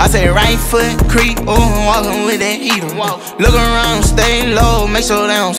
I say right foot creep, ooh, walking with that heater. Look around, stay low, make sure they don't